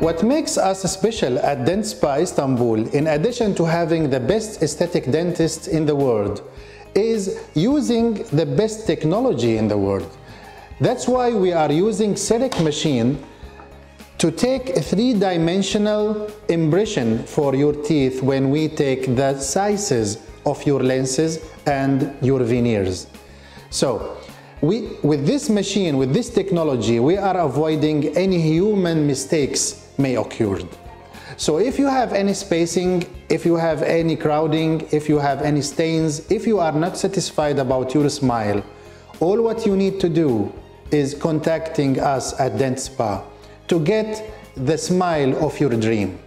What makes us special at Dent Spa Istanbul, in addition to having the best aesthetic dentists in the world, is using the best technology in the world. That's why we are using CEREC machine to take a three-dimensional impression for your teeth when we take the sizes of your lenses and your veneers. So, we, with this machine, with this technology, we are avoiding any human mistakes may occur. So if you have any spacing, if you have any crowding, if you have any stains, if you are not satisfied about your smile, all what you need to do is contacting us at Dent Spa to get the smile of your dream.